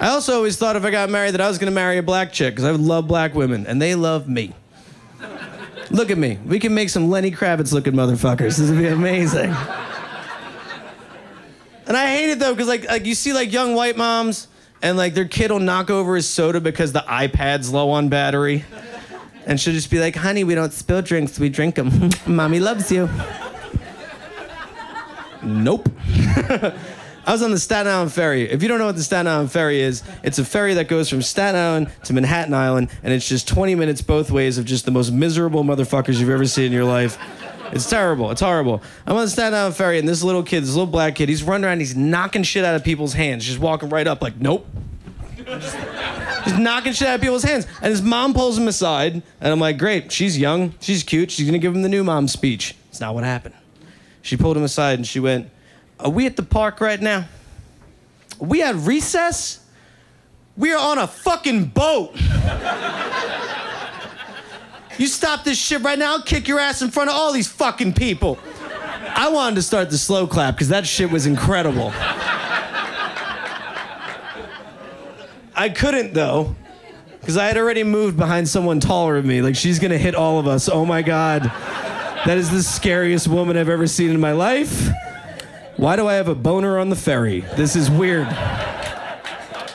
I also always thought if I got married that I was gonna marry a black chick because I would love black women, and they love me. Look at me. We can make some Lenny Kravitz looking motherfuckers. This would be amazing. And I hate it though, because like like you see like young white moms and like their kid will knock over his soda because the iPad's low on battery. And she'll just be like, honey, we don't spill drinks, we drink them. Mommy loves you. Nope. I was on the Staten Island Ferry. If you don't know what the Staten Island Ferry is, it's a ferry that goes from Staten Island to Manhattan Island, and it's just 20 minutes both ways of just the most miserable motherfuckers you've ever seen in your life. It's terrible. It's horrible. I'm on the Staten Island Ferry, and this little kid, this little black kid, he's running around, he's knocking shit out of people's hands, just walking right up, like, nope. Just knocking shit out of people's hands. And his mom pulls him aside, and I'm like, great, she's young, she's cute, she's gonna give him the new mom speech. It's not what happened. She pulled him aside and she went, Are we at the park right now? Are we at recess? We are on a fucking boat. you stop this shit right now, I'll kick your ass in front of all these fucking people. I wanted to start the slow clap because that shit was incredible. I couldn't though, because I had already moved behind someone taller than me. Like she's gonna hit all of us. Oh my god, that is the scariest woman I've ever seen in my life. Why do I have a boner on the ferry? This is weird.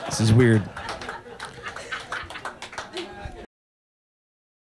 This is weird.